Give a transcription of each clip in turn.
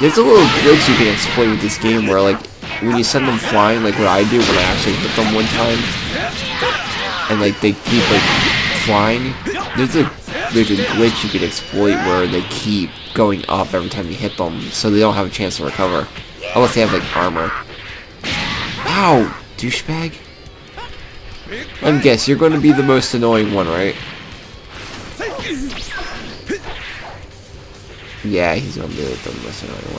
There's a little glitch you can exploit with this game where, like, when you send them flying, like what I do when I actually hit them one time, and, like, they keep, like, flying, there's a, there's a glitch you can exploit where they keep going up every time you hit them, so they don't have a chance to recover. Unless they have, like, armor. Ow! Douchebag? Me guess, you're going to be the most annoying one, right? Yeah, he's going to be with the most annoying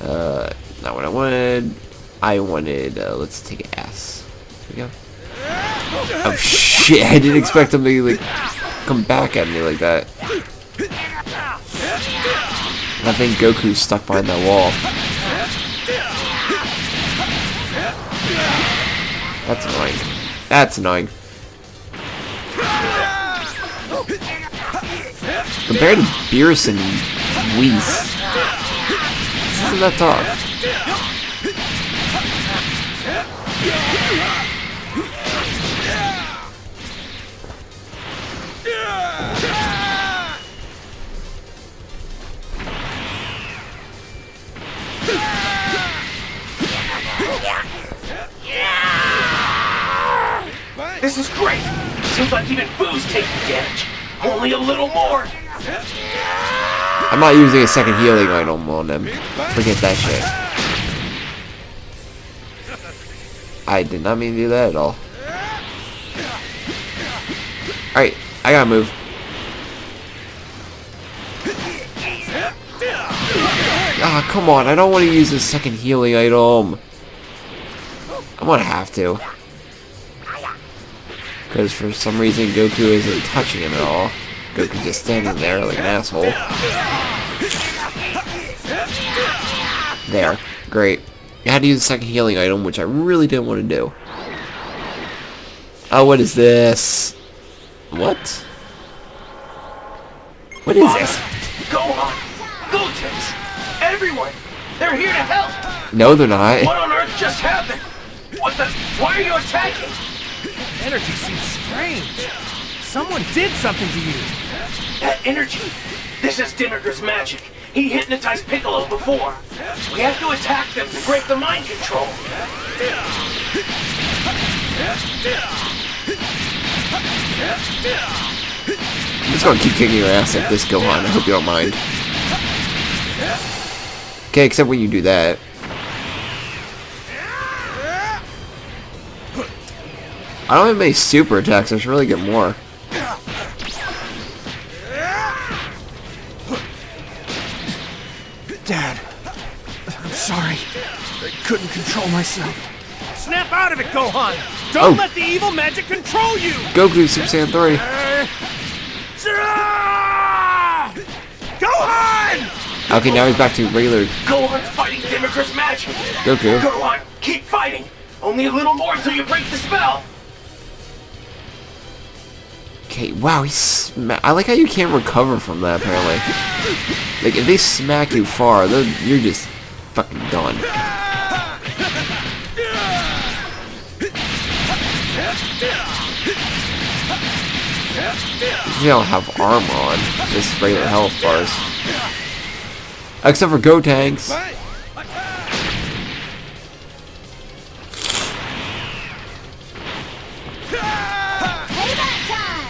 one. Uh, not what I wanted. I wanted, uh, let's take an S. Here we go. Oh shit, I didn't expect him to, like, come back at me like that. I think Goku's stuck behind that wall. That's annoying. That's annoying. Compared to Beerus and Whis, this isn't that tough. This is great. Seems like even Boo's taking damage. Only a little more. I'm not using a second healing item on them. Forget that shit. I did not mean to do that at all. Alright, I gotta move. Ah, come on, I don't want to use a second healing item. I'm gonna have to. Because for some reason Goku isn't touching him at all. Goku's just standing there like an asshole. There. Great. I had to use a second healing item, which I really didn't want to do. Oh, what is this? What? What is this? Gohan, Gotenks, everyone, they're here to help. No, they're not. What on earth just happened? What the? Why are you attacking? Energy seems strange. Someone did something to you. That energy. This is Demigra's magic. He hypnotized Piccolo before. We have to attack them to break the mind control. I'm just gonna keep kicking your ass like this, Gohan. I hope you don't mind. Okay, except when you do that. I don't have any super attacks. I should really get more. Couldn't control myself. Snap out of it, Gohan! Don't Oh. let the evil magic control you! Goku Super Saiyan 3. Ah! Gohan! Okay, now he's back to regular Gohan's fighting Demigra's magic. Goku. Gohan, keep fighting. Only a little more until you break the spell. Okay, wow, he's sma- I like how you can't recover from that, apparently. Like, if they smack you far, then you're just fucking done. They don't have armor on, just regular health bars. Except for. Payback time!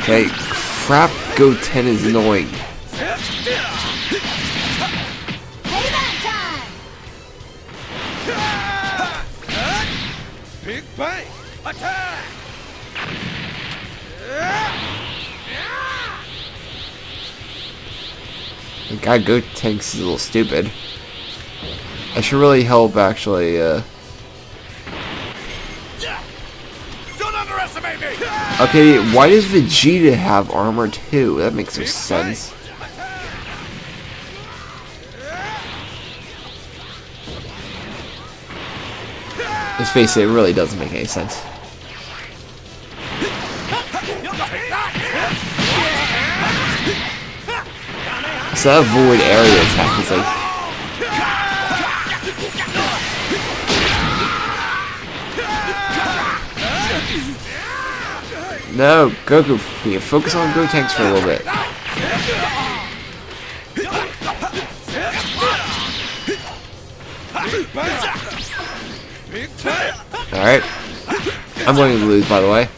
Okay, crap Goten is annoying. The guy Gotenks is a little stupid. I should really help, actually, uh... Don't underestimate me! Okay, why does Vegeta have armor too? That makes no sense. Let's face it, it really doesn't make any sense. So that void area attack is like No, Goku, focus on Gotenks for a little bit. Alright. I'm going to lose, by the way.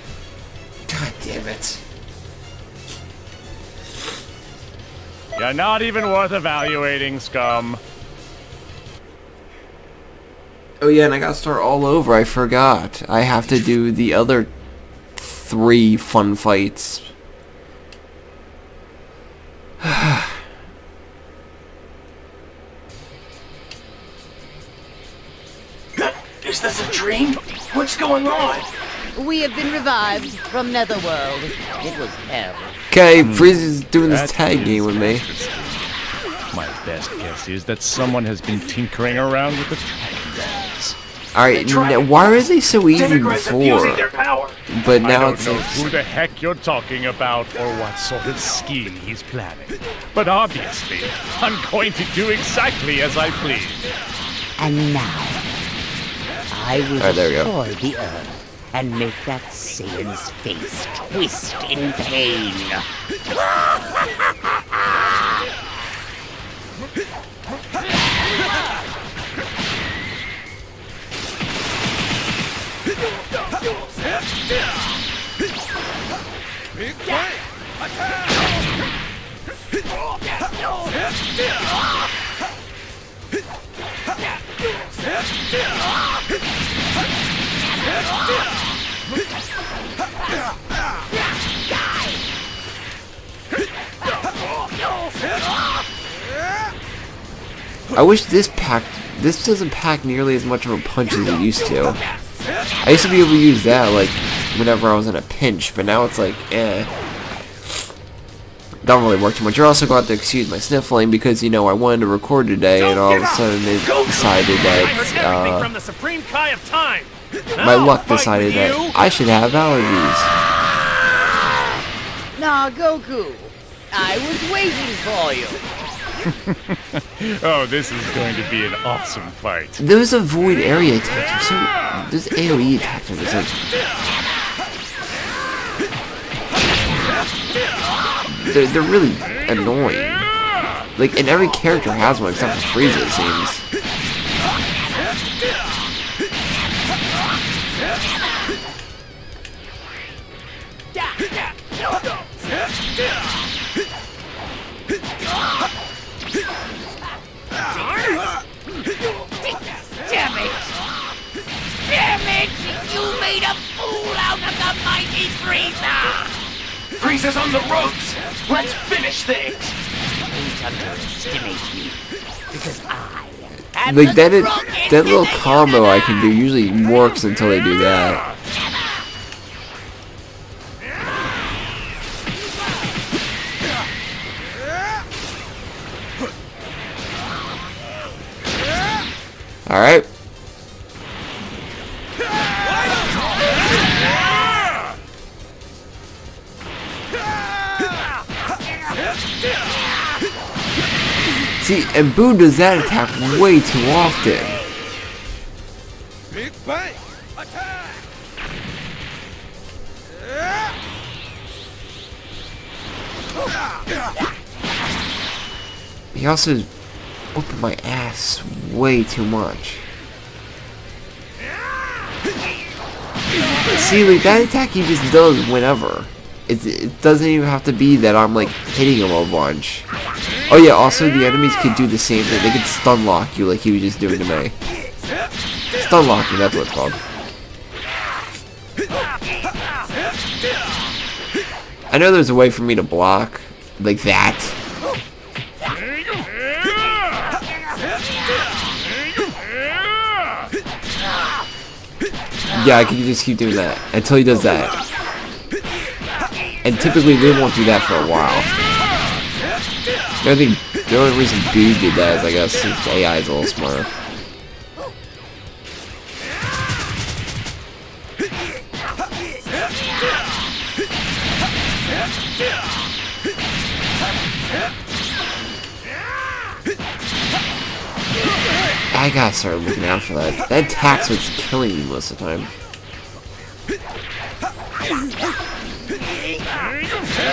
You're not even worth evaluating, scum. Oh yeah, and I gotta start all over. I forgot. I have to do the other three fun fights. Is this a dream? What's going on? We have been revived from Netherworld. It was hell. Okay, hmm. Frieza's doing this tag game with me. My best guess is that someone has been tinkering around with the Dragon Balls. Alright, tried. why are they so easy Demigra's abusing their before? power. But I now don't it's know who the heck you're talking about or what sort of scheme he's planning. But obviously, I'm going to do exactly as I please. And now, I will Alright, there we go. destroy the earth and make that Saiyan's face twist in pain. I wish this pack, this doesn't pack nearly as much of a punch as it used to. I used to be able to use that, like, whenever I was in a pinch, but now it's like, eh. Don't really work too much. You're also going to excuse my sniffling because, you know, I wanted to record today and all of a sudden it decided that, uh, the Supreme Kai of Time. my Now luck decided that. I should have allergies. Nah, Goku. I was waiting for you. Oh, this is going to be an awesome fight. Those avoid area attacks are so, those AoE attacks are just like, they're, they're really annoying. Like, and every character has one except for Frieza, it seems. Made a fool out of the mighty Frieza! Frieza's on the ropes. Let's finish things. Don't me, because I am Like, the that, is, strongest that little combo I can do usually works until they do that. Alright. See, and Boo does that attack way too often. Big bang. Attack. He also is whooping my ass way too much. See, like, that attack he just does whenever. It, it doesn't even have to be that I'm, like, hitting him a bunch. Oh yeah, also the enemies could do the same thing. They could stun lock you like he was just doing to me. Stun locking, that's what it's called. I know there's a way for me to block, like that. Yeah, I can just keep doing that until he does that. And typically they won't do that for a while. The only, thing, the only reason Boo did that is I guess his AI is a little smarter. I gotta start looking out for that. That tax was killing me most of the time.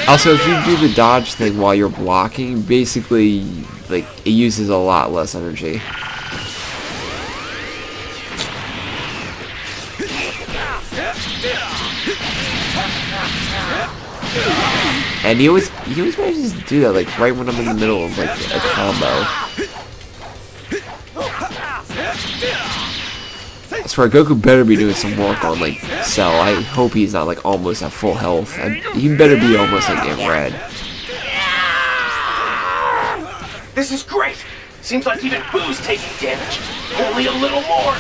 Also, if you do the dodge thing while you're blocking, basically, like, it uses a lot less energy. And he always, he always manages to do that, like, right when I'm in the middle of, like, a combo. Swear, Goku better be doing some work on, like, Cell. I hope he's not, like, almost at full health. I, he better be almost, like, in red. This is great. Seems like even Boo's taking damage. Only a little more.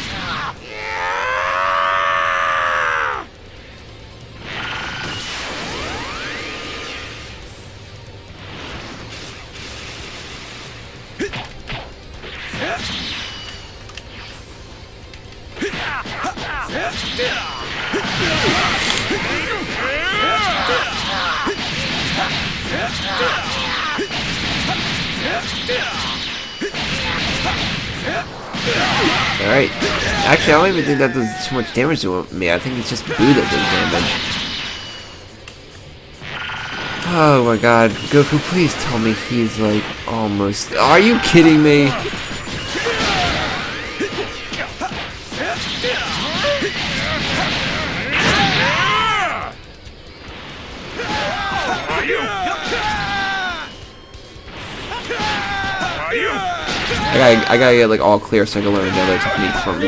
Alright. Actually, I don't even think that does too much damage to me. I think it's just Boo that does damage. Oh my god. Goku, please tell me he's like almost... Are you kidding me? Gotta, I gotta get like all clear so I can learn another technique from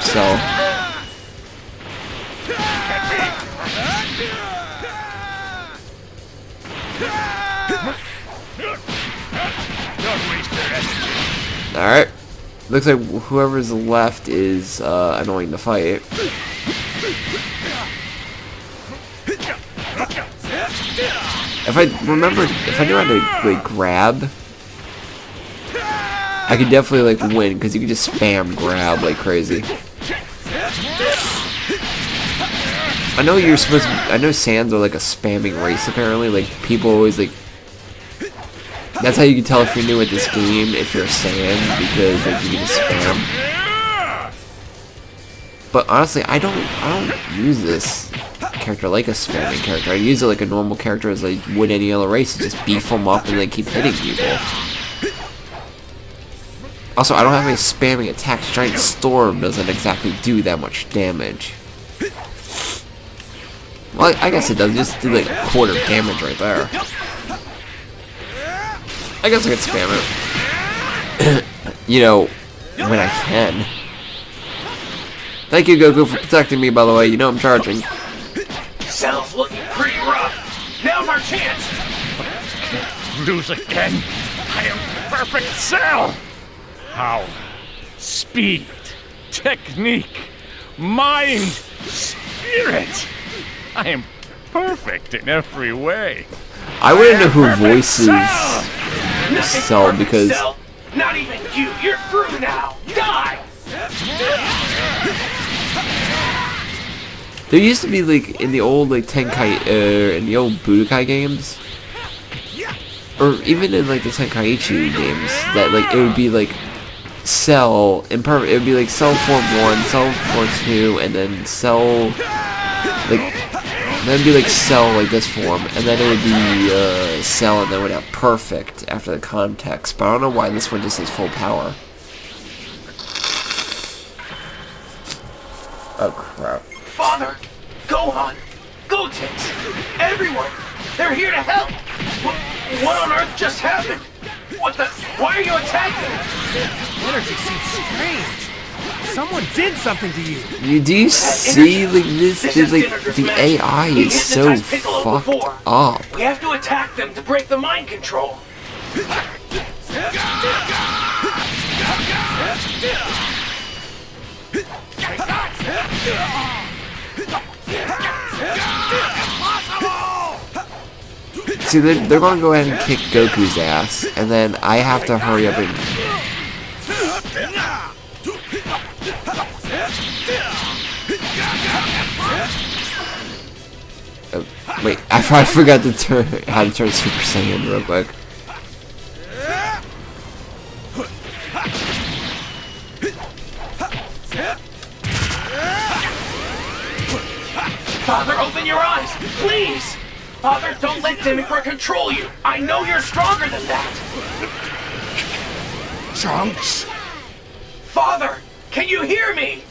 Cell. Alright. Looks like whoever's left is uh, annoying to fight. If I remember, if I knew how to like grab, I could definitely like win because you can just spam grab like crazy. I know you're supposed. To, I know sands are like a spamming race apparently. Like people always like. That's how you can tell if you're new at this game if you're a sand because like you can just spam. But honestly, I don't. I don't use this character like a spamming character. I use it like a normal character as I would any other race. Just beef them up and then keep hitting people. Also, I don't have any spamming attacks. Giant Storm doesn't exactly do that much damage. Well, I guess it does. Just do like a quarter damage right there. I guess I could spam it. you know, when I can. Thank you, Goku, for protecting me, by the way. You know I'm charging. Sounds looking pretty rough. Now's our chance. Lose again. I am perfect Cell. Power, speed, technique, mind, spirit. I am perfect in every way. I want to know who voices Nothing's Cell because Cell. Not even you. You're through now. Die. there used to be like in the old like Tenkai, uh, in the old Budokai games, or even in like the Tenkaichi games, that like it would be like Cell imperfect. it would be like Cell Form One, Cell Form Two, and then Cell like then it'd be like Cell like this form, and then it would be uh, Cell, and then would have Perfect after the context. But I don't know why this one just says full power. Oh crap. Father, Gohan, Gotenks, everyone. They're here to help. What, what on earth just happened? What the? Why are you attacking? Energy seems strange. Someone did something to you. You do you see like this? This is like the magic. AI is so fucked before. up. We have to attack them to break the mind control. See, they're, they're gonna go ahead and kick Goku's ass, and then I have to hurry up and. Wait, I, I forgot to turn how to turn Super Saiyan real quick. Father, open your eyes, please. Father, don't let Demigra control you. I know you're stronger than that. Trunks? Father, can you hear me?